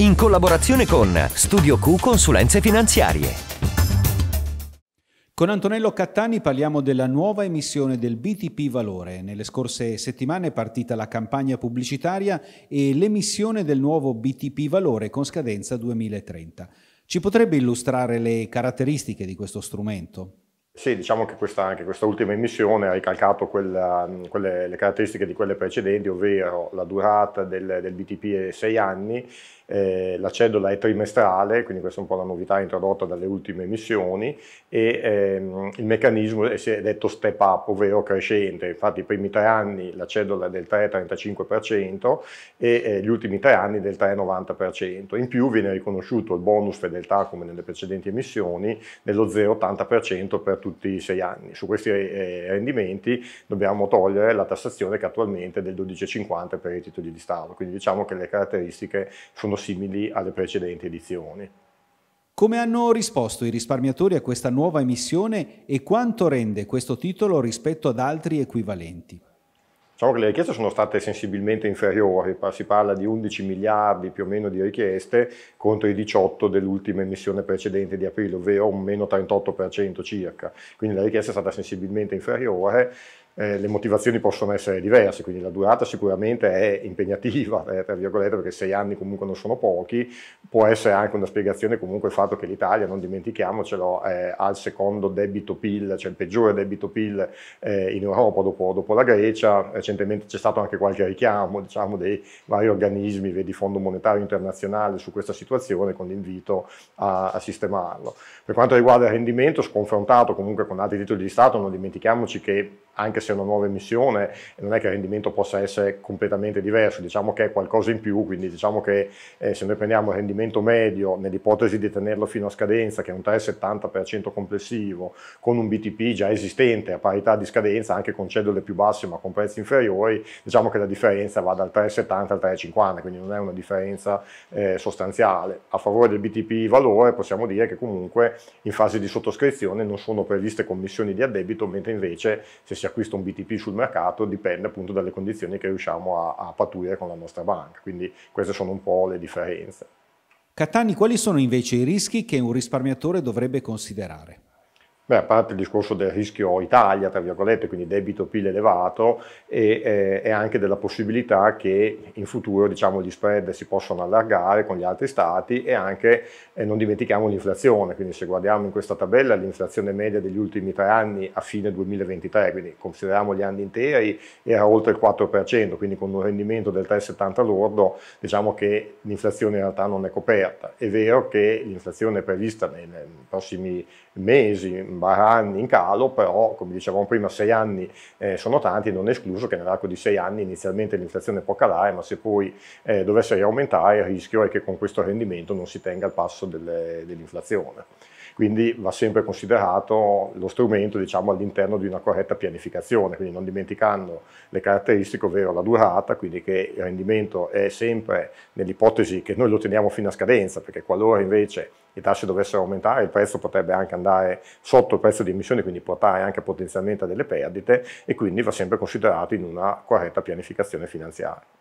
in collaborazione con Studio Q Consulenze Finanziarie. Con Antonello Cattani parliamo della nuova emissione del BTP Valore. Nelle scorse settimane è partita la campagna pubblicitaria e l'emissione del nuovo BTP Valore con scadenza 2030. Ci potrebbe illustrare le caratteristiche di questo strumento? Sì, diciamo che questa, anche questa ultima emissione ha ricalcato quella, quelle, le caratteristiche di quelle precedenti, ovvero la durata del, del BTP è 6 anni eh, la cedola è trimestrale, quindi questa è un po' la novità introdotta dalle ultime emissioni e ehm, il meccanismo si è detto step up, ovvero crescente, infatti i primi tre anni la cedola è del 3,35% e eh, gli ultimi tre anni del 3,90%. In più viene riconosciuto il bonus fedeltà come nelle precedenti emissioni dello 0,80% per tutti i sei anni. Su questi eh, rendimenti dobbiamo togliere la tassazione che attualmente è del 12,50 per i titoli di Stato, quindi diciamo che le caratteristiche sono simili alle precedenti edizioni. Come hanno risposto i risparmiatori a questa nuova emissione e quanto rende questo titolo rispetto ad altri equivalenti? Diciamo che le richieste sono state sensibilmente inferiori, si parla di 11 miliardi più o meno di richieste contro i 18 dell'ultima emissione precedente di aprile, ovvero un meno 38% circa. Quindi la richiesta è stata sensibilmente inferiore eh, le motivazioni possono essere diverse, quindi la durata sicuramente è impegnativa, eh, tra virgolette, perché sei anni comunque non sono pochi, può essere anche una spiegazione comunque il fatto che l'Italia, non dimentichiamocelo, eh, ha il secondo debito PIL, cioè il peggiore debito PIL eh, in Europa dopo, dopo, la Grecia, recentemente c'è stato anche qualche richiamo diciamo, dei vari organismi, vedi Fondo Monetario Internazionale, su questa situazione con l'invito a, a sistemarlo. Per quanto riguarda il rendimento, sconfrontato comunque con altri titoli di Stato, non dimentichiamoci che anche se è una nuova emissione, non è che il rendimento possa essere completamente diverso, diciamo che è qualcosa in più, quindi diciamo che eh, se noi prendiamo il rendimento medio, nell'ipotesi di tenerlo fino a scadenza, che è un 3,70% complessivo, con un BTP già esistente a parità di scadenza, anche con cedole più basse ma con prezzi inferiori, diciamo che la differenza va dal 3,70 al 3,50, quindi non è una differenza eh, sostanziale. A favore del BTP valore possiamo dire che comunque in fase di sottoscrizione non sono previste commissioni di addebito, mentre invece se si acquista un BTP sul mercato dipende appunto dalle condizioni che riusciamo a, a pattuire con la nostra banca, quindi queste sono un po' le differenze. Cattani, quali sono invece i rischi che un risparmiatore dovrebbe considerare? Beh, a parte il discorso del rischio Italia, tra virgolette, quindi debito PIL elevato, e, eh, e anche della possibilità che in futuro diciamo, gli spread si possano allargare con gli altri stati e anche eh, non dimentichiamo l'inflazione, quindi se guardiamo in questa tabella l'inflazione media degli ultimi tre anni a fine 2023, quindi consideriamo gli anni interi, era oltre il 4%, quindi con un rendimento del 3,70 lordo diciamo che l'inflazione in realtà non è coperta. È vero che l'inflazione è prevista nei, nei prossimi mesi, anni in calo, però come dicevamo prima sei anni eh, sono tanti, non è escluso che nell'arco di sei anni inizialmente l'inflazione può calare, ma se poi eh, dovesse riaumentare il rischio è che con questo rendimento non si tenga il passo dell'inflazione. Quindi va sempre considerato lo strumento diciamo, all'interno di una corretta pianificazione, quindi non dimenticando le caratteristiche, ovvero la durata, quindi che il rendimento è sempre nell'ipotesi che noi lo teniamo fino a scadenza, perché qualora invece i tassi dovessero aumentare, il prezzo potrebbe anche andare sotto il prezzo di emissione, quindi portare anche potenzialmente a delle perdite e quindi va sempre considerato in una corretta pianificazione finanziaria.